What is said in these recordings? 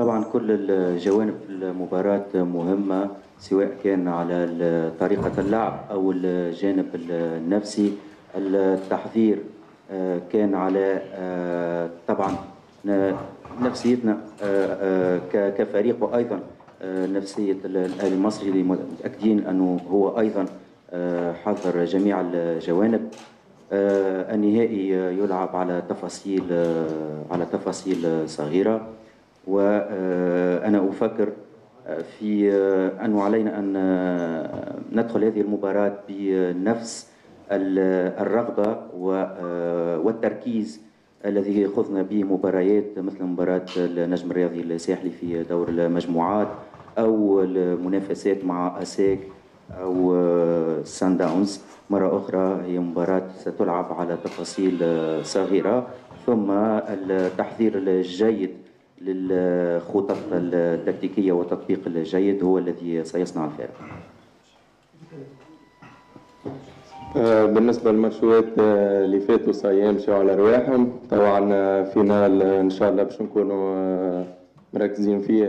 طبعا كل الجوانب في المباراة مهمة سواء كان على طريقة اللعب أو الجانب النفسي. التحضير آه، كان على آه، طبعا نفسيتنا آه، كفريق وأيضا نفسية الأهلي المصري اللي متأكدين أنه هو أيضا حضر جميع الجوانب. النهائي يلعب على تفاصيل على تفاصيل صغيرة. وأنا أفكر في أنه علينا أن ندخل هذه المباراة بنفس الرغبة والتركيز الذي خضنا به مباريات مثل مباراة النجم الرياضي الساحلي في دور المجموعات أو المنافسات مع أساك أو سان داونز. مرة أخرى هي مباراة ستلعب على تفاصيل صغيرة ثم التحضير الجيد للخطط التكتيكية والتطبيق الجيد هو الذي سيصنع الفارق. آه، بالنسبة للماتشات آه، اللي فاتوا صايم يمشوا على رواحهم. طبعا آه، فينال إن شاء الله باش نكونوا مركزين فيه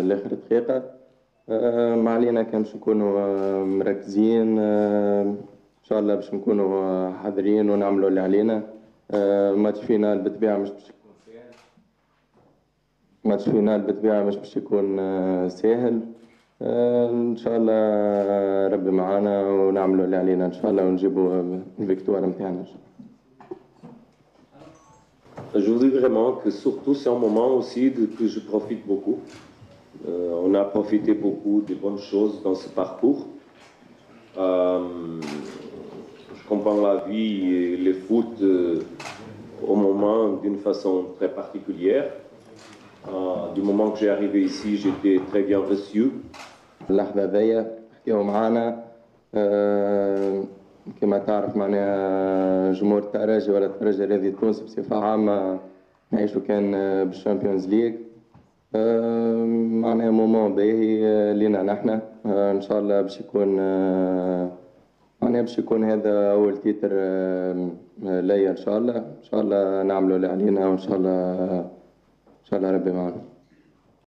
لآخر دقيقة. ما علينا كان باش نكونوا مركزين إن شاء الله باش نكونوا حاضرين ونعملوا اللي علينا. ماتش فينال بالطبيعة مش باش ماتش فينال بالطبيعة مش باش يكون آه، سهل آه، ان شاء الله ربي معانا ونعملوا اللي علينا ان شاء الله ونجيبوا الفيكتوار نتاعنا ان شاء الله Je vous dis vraiment que surtout c'est un moment aussi de, que je profite beaucoup. Euh, on a profité beaucoup des bonnes choses dans ce parcours. Euh, je comprends la vie et le foot euh, au moment d'une façon très particulière. Euh, du moment que j'ai arrivé ici, j'étais très bien reçu. اللحظة ذي حكيوا معانا كما تعرف معناها جمهور الترجي ولا الترجي الرياضي التونسي بصفة عامة نعيشوا كان بالشامبيونز آه، معناها مومون باهي لينا نحنا ان شاء الله باش يكون معناها باش يكون هذا اول تيتر ليا ان شاء الله ان شاء الله نعملوا اللي علينا وان شاء الله ان شاء الله ربي معنا